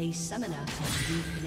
A summoner has.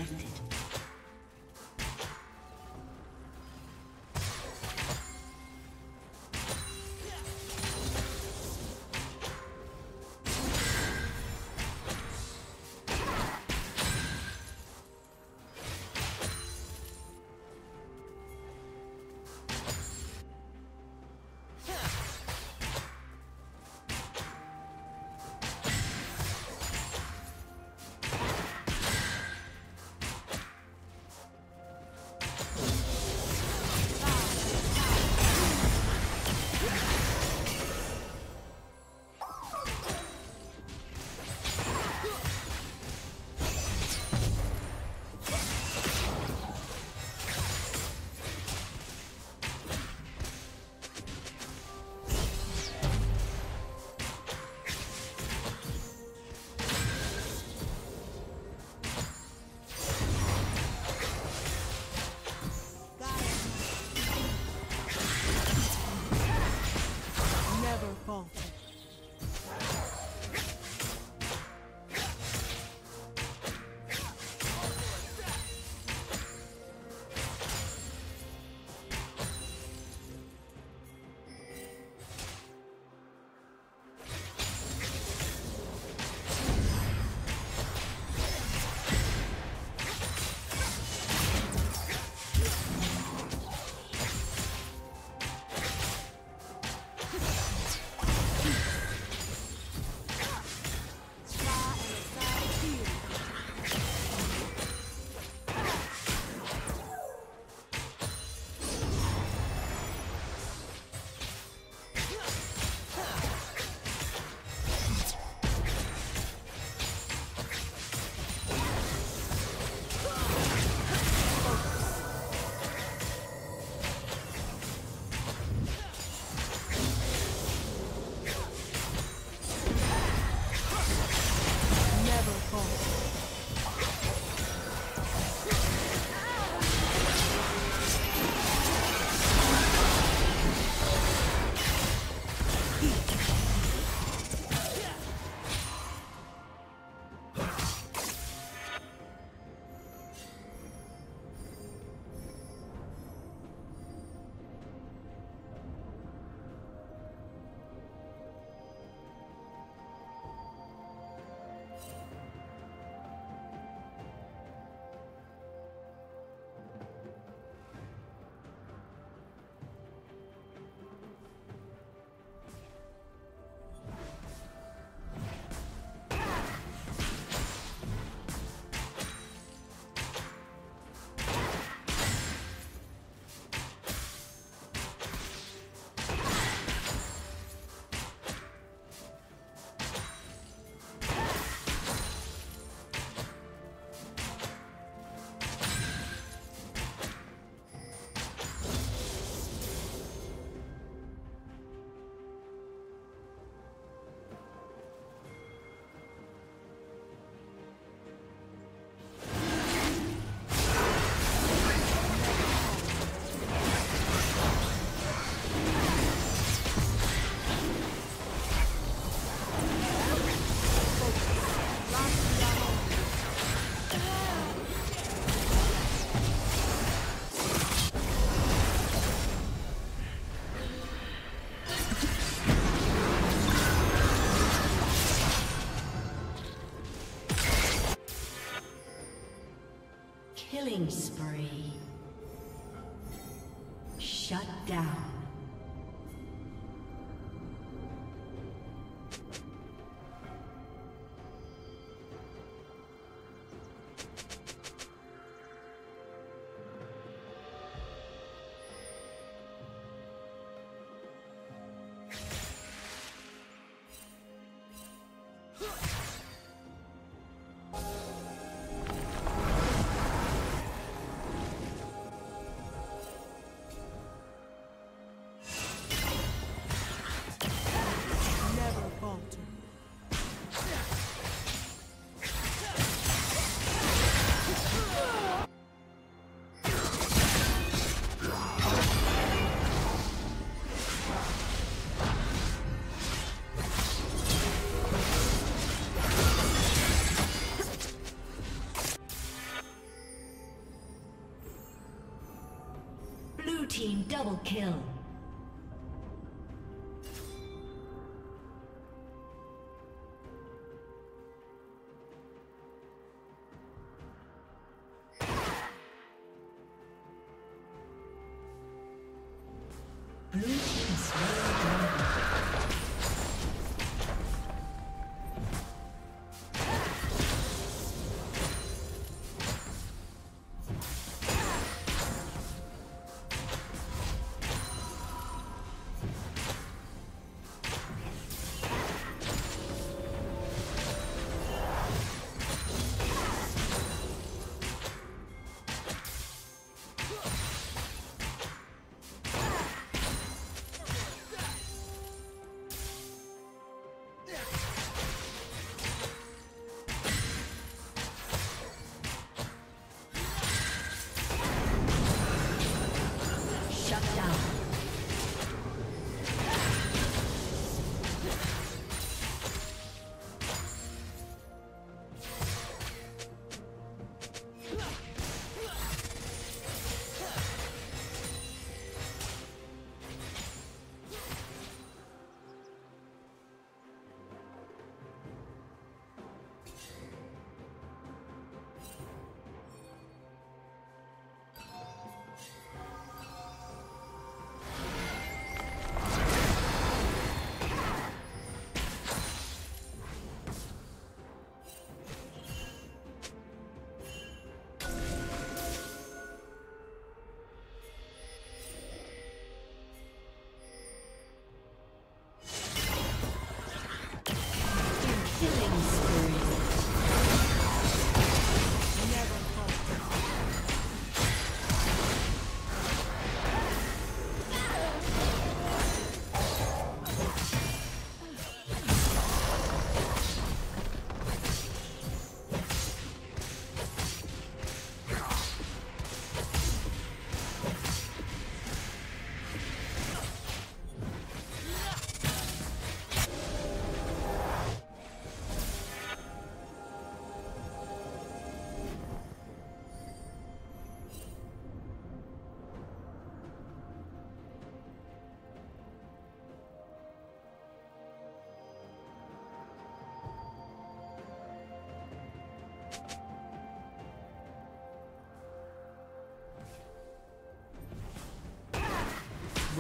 Kill.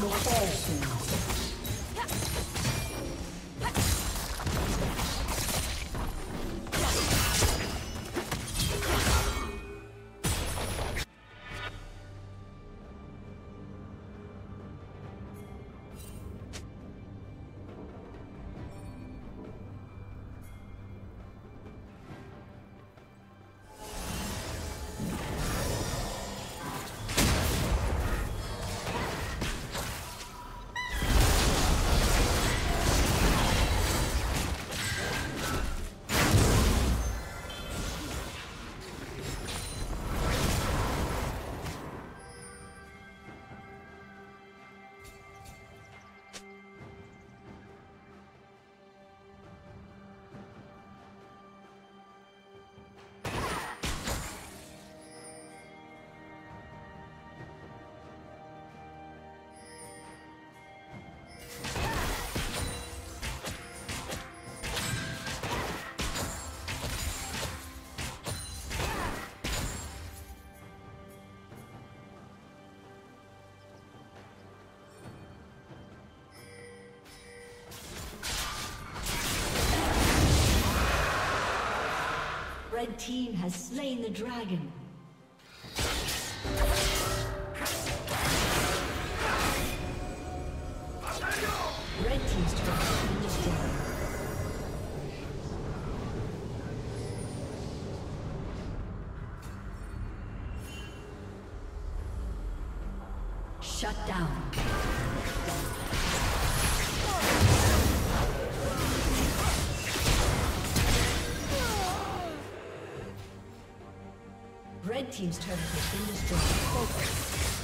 Double awesome. Red team has slain the dragon. Red team's turret has been. Shut down. Team's turret has been destroyed. Blue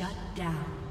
Shut down.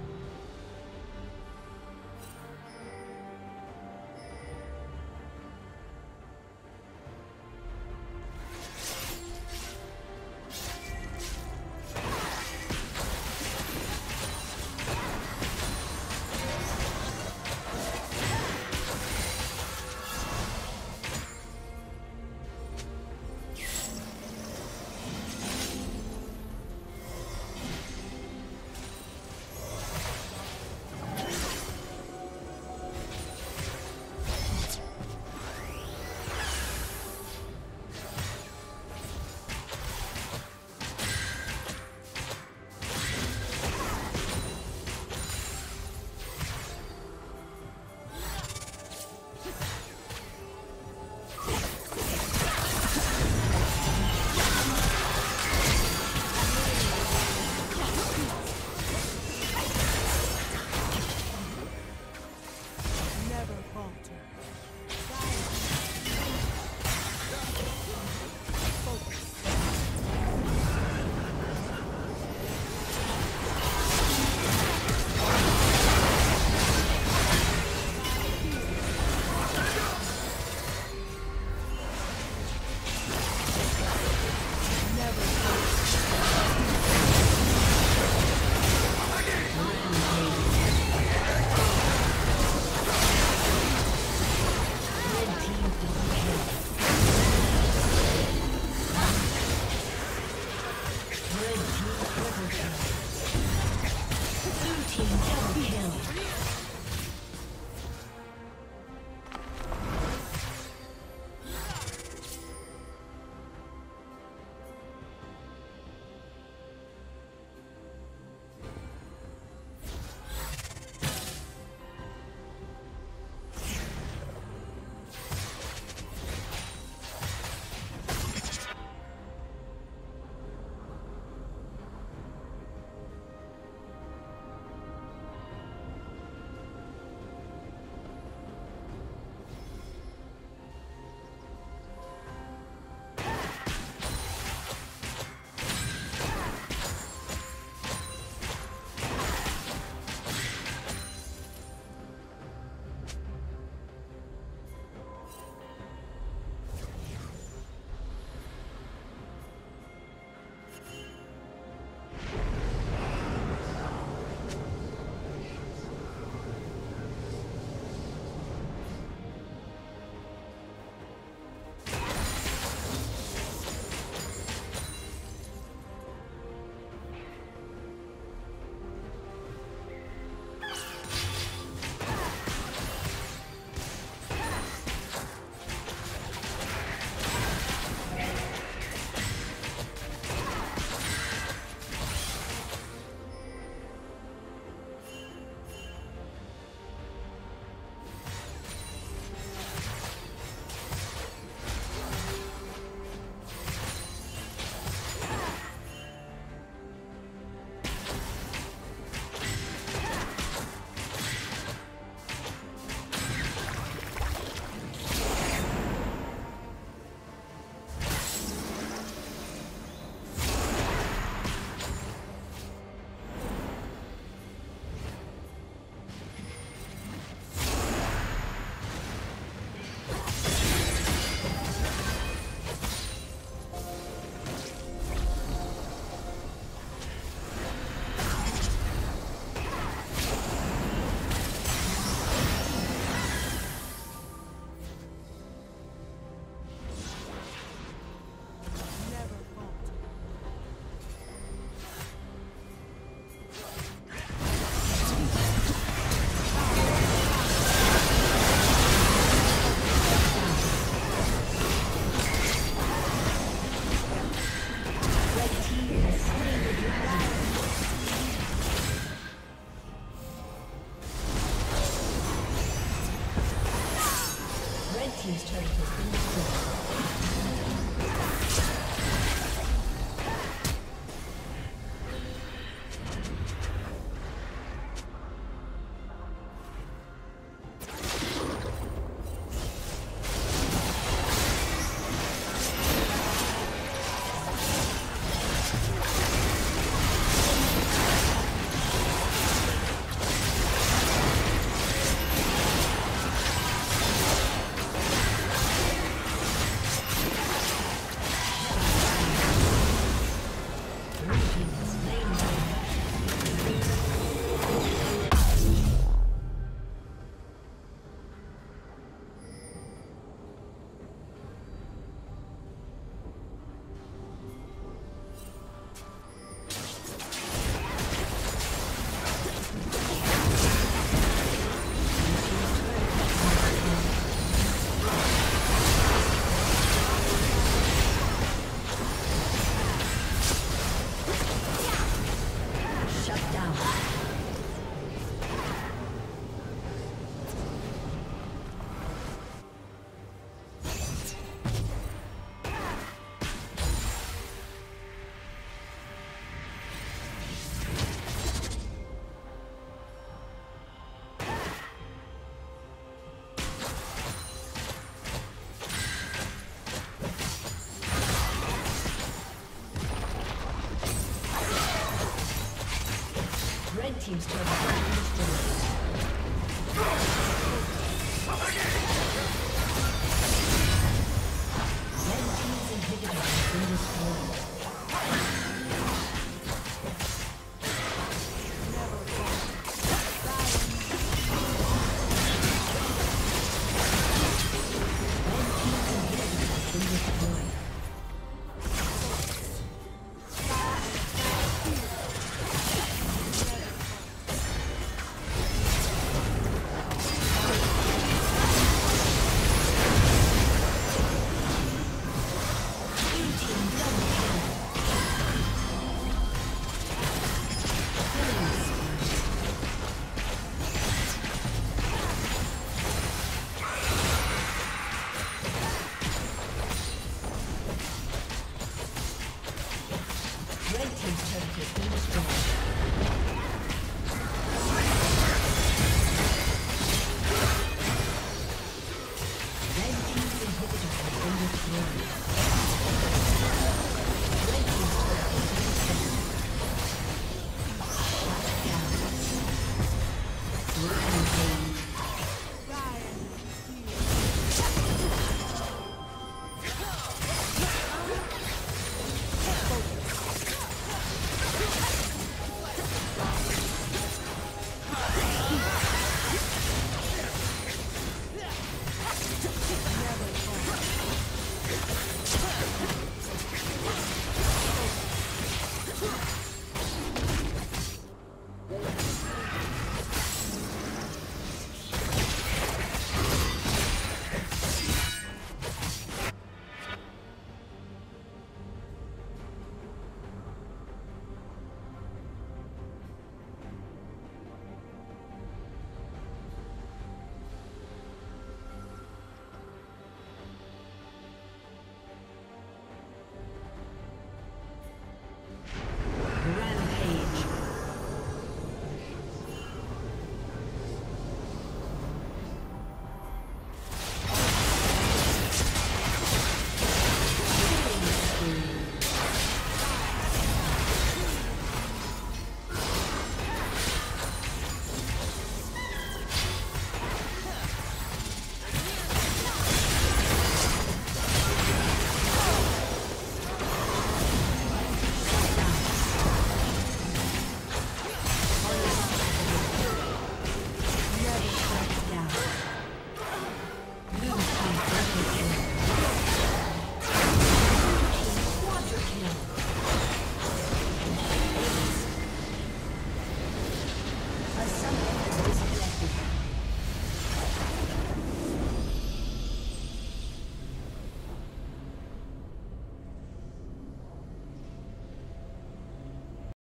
His turret has been destroyed.